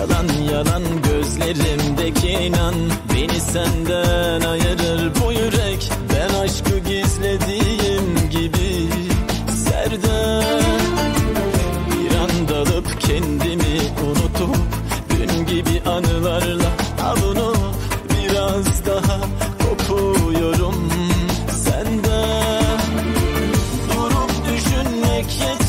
Yalan yalan gözlerimdeki inan. Beni senden ayırır bu yürek. Ben aşkı gizlediğim gibi Serdar. Bir an dalıp kendimi unutup Gün gibi anılarla avunup Biraz daha kopuyorum senden. Durup düşünmek yeter